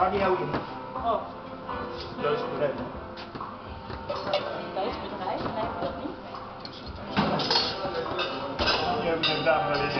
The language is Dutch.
radio niet. Oh, het, bedrijf. Duits bedrijf? Nee, dat niet. Je hebt we daar wel in